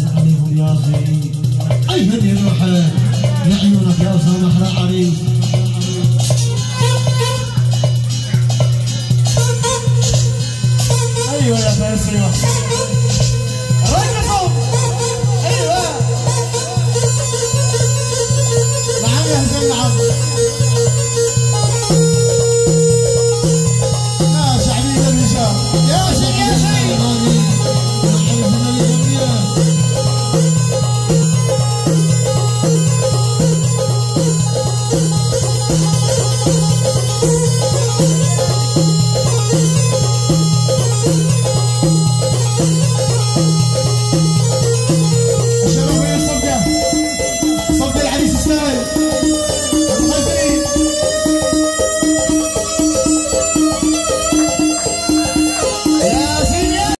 العريس عليه رياضي أجمل يروح لعيونك يا أسامة حلا عريس أيوة يا فارس